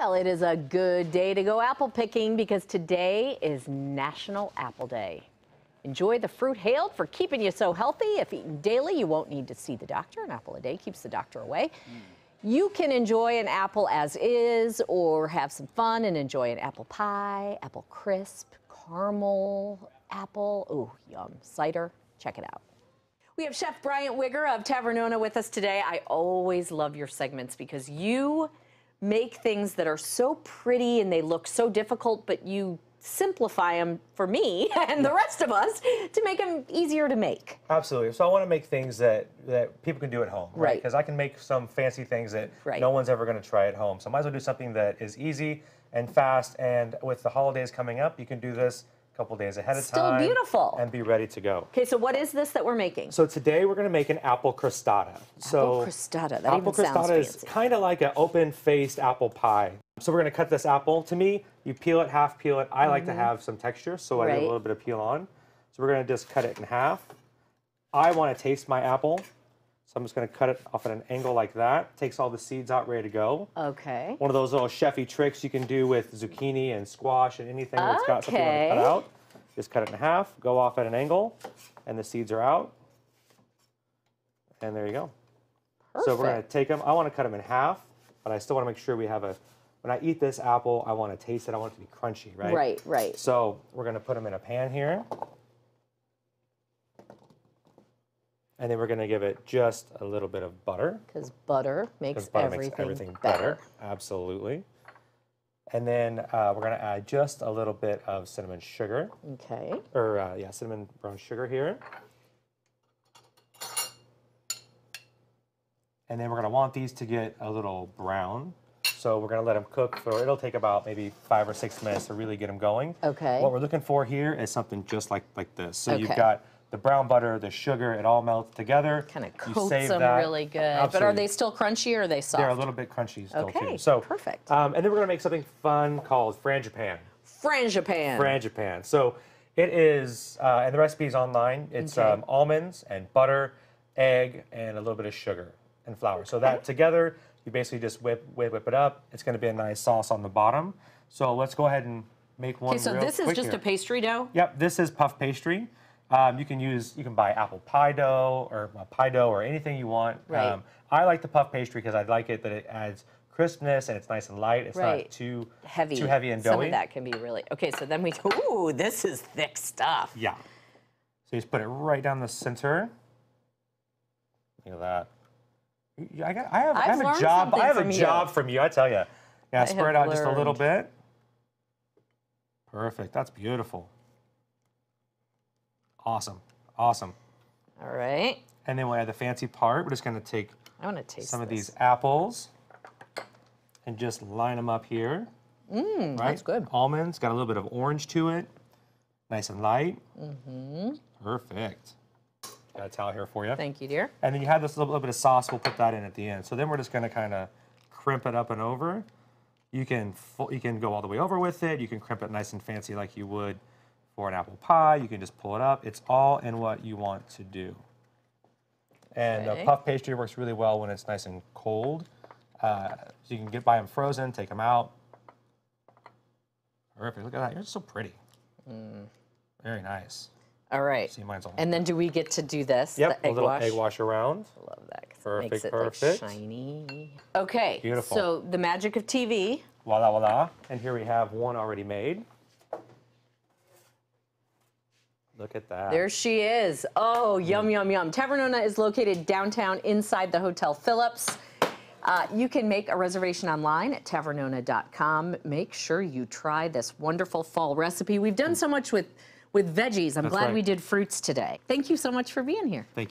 Well, it is a good day to go apple picking because today is National Apple Day. Enjoy the fruit hailed for keeping you so healthy. If eaten daily, you won't need to see the doctor. An apple a day keeps the doctor away. Mm. You can enjoy an apple as is or have some fun and enjoy an apple pie, apple crisp, caramel, apple, ooh, yum, cider. Check it out. We have Chef Bryant Wigger of Tavernonna with us today. I always love your segments because you make things that are so pretty and they look so difficult, but you simplify them for me and the rest of us to make them easier to make. Absolutely. So I want to make things that, that people can do at home, right? Right. Because I can make some fancy things that Right. no one's ever going to try at home. So I might as well do something that is easy and fast. And with the holidays coming up, you can do this couple days ahead of Still time. beautiful. And be ready to go. Okay, so what is this that we're making? So today we're going to make an apple crostata. so crostata, that apple even sounds crostata is kind of like an open-faced apple pie. So we're going to cut this apple. To me, you peel it, half peel it. I like to have some texture, so I do Mm-hmm. A little bit of peel on. So we're going to just cut it in half. I want to taste my apple, so I'm just going to cut it off at an angle like that. Takes all the seeds out, ready to go. Okay. One of those little chefy tricks you can do with zucchini and squash and anything that's got something you want to cut out. Just cut it in half, go off at an angle, and the seeds are out. And there you go. Perfect. So we're going to take them. I want to cut them in half, but I still want to make sure we have a. When I eat this apple, I want to taste it. I want it to be crunchy, right? Right, right. So we're going to put them in a pan here. And then we're going to give it just a little bit of butter. Because butter makes butter everything, makes everything better. Absolutely. And then uh, we're going to add just a little bit of cinnamon sugar, Okay. or uh, yeah, cinnamon brown sugar here. And then we're going to want these to get a little brown. So we're going to let them cook for, it'll take about maybe five or six minutes to really get them going. Okay. What we're looking for here is something just like, like this. So you've Okay. got the brown butter, the sugar, it all melts together. Kind of You coats save them that. really good. But are they still crunchy or are they soft? They're a little bit crunchy still Okay, too. So perfect. Um, and then we're gonna make something fun called frangipane. Frangipane. Frangipane. So it is, uh, and the recipe is online. It's Okay. um, almonds and butter, egg, and a little bit of sugar and flour. So that together, you basically just whip, whip, whip it up. It's gonna be a nice sauce on the bottom. So let's go ahead and make one. okay, so this is just here. a pastry dough? Yep, this is puff pastry. Um, you can use, you can buy apple pie dough or pie dough or anything you want. Right. Um, I like the puff pastry because I like it that it adds crispness and it's nice and light. It's Right. not too Heavy. too heavy and doughy. Some of that can be really. Okay, so then we. Ooh, this is thick stuff. Yeah. So you just put it right down the center. Look at that. I, got, I have, I I've a job. I have a from you. job from you. I tell you. Yeah, I spread have out just a little bit. Perfect. That's beautiful. Awesome. Awesome. All right. And then we have the fancy part. We're just going to take I want to taste some of this. these apples and just line them up here. Mmm, right? that's good. Almonds, got a little bit of orange to it. Nice and light. Mm-hmm. Perfect. Got a towel here for you. Thank you, dear. And then you have this little bit of sauce. We'll put that in at the end. So then we're just going to kind of crimp it up and over. You can you can go all the way over with it. You can crimp it nice and fancy like you would for an apple pie. You can just pull it up. It's all in what you want to do. And Okay. the puff pastry works really well when it's nice and cold. Uh, so you can get buy them frozen, take them out. Perfect. Look at that. You're so pretty. Very nice. All right. See, mine's all. And then do we get to do this? yep, the a little wash? egg wash around. I love that. it makes Perfect, it perfect. like shiny. Okay. Beautiful. So the magic of TV. Voila, voila. And here we have one already made. Look at that. There she is. Oh, yum, yum, yum. Tavernonna is located downtown inside the Hotel Phillips. Uh, you can make a reservation online at tavernonna.com. Make sure you try this wonderful fall recipe. We've done so much with, with veggies. I'm That's glad right. we did fruits today. Thank you so much for being here. Thank you.